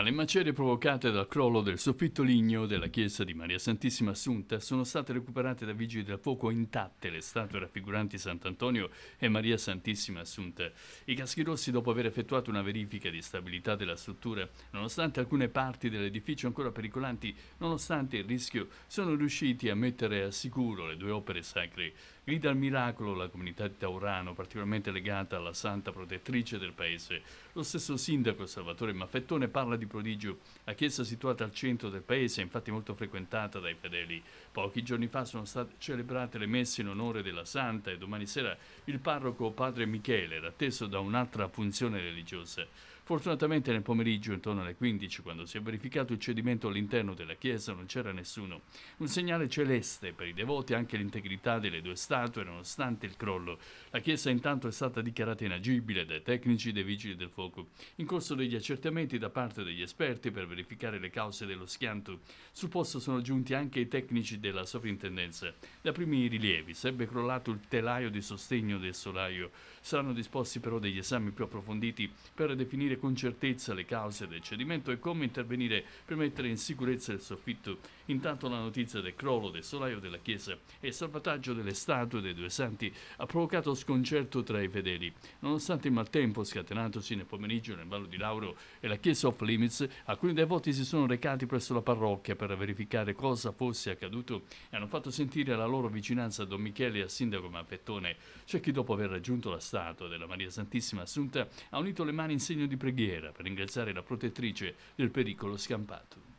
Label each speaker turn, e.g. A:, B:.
A: Le macerie provocate dal crollo del soffitto ligneo della chiesa di Maria Santissima Assunta sono state recuperate da vigili del fuoco intatte le statue raffiguranti Sant'Antonio e Maria Santissima Assunta. I caschi rossi, dopo aver effettuato una verifica di stabilità della struttura, nonostante alcune parti dell'edificio ancora pericolanti, nonostante il rischio, sono riusciti a mettere a sicuro le due opere sacre. Grida al miracolo la comunità di Taurano, particolarmente legata alla santa protettrice del paese. Lo stesso sindaco Salvatore Maffettone parla di prodigio. La chiesa situata al centro del paese è infatti molto frequentata dai fedeli. Pochi giorni fa sono state celebrate le messe in onore della santa e domani sera il parroco padre Michele era atteso da un'altra funzione religiosa. Fortunatamente nel pomeriggio, intorno alle 15, quando si è verificato il cedimento all'interno della chiesa, non c'era nessuno. Un segnale celeste per i devoti anche l'integrità delle due statue, nonostante il crollo. La chiesa intanto è stata dichiarata inagibile dai tecnici dei vigili del fuoco. In corso degli accertamenti da parte degli esperti per verificare le cause dello schianto, sul posto sono giunti anche i tecnici della sovrintendenza. Da primi rilievi sarebbe crollato il telaio di sostegno del solaio. Saranno disposti però degli esami più approfonditi per definire definire con certezza le cause del cedimento e come intervenire per mettere in sicurezza il soffitto. Intanto la notizia del crollo del solaio della chiesa e il salvataggio delle statue dei due santi ha provocato sconcerto tra i fedeli. Nonostante il maltempo scatenatosi nel pomeriggio nel Vallo di Lauro e la chiesa off limits, alcuni devoti si sono recati presso la parrocchia per verificare cosa fosse accaduto e hanno fatto sentire la loro vicinanza a Don Michele e al sindaco Maffettone. C'è chi dopo aver raggiunto la statua della Maria Santissima Assunta ha unito le mani in segno di preghiera per ringraziare la protettrice del pericolo scampato.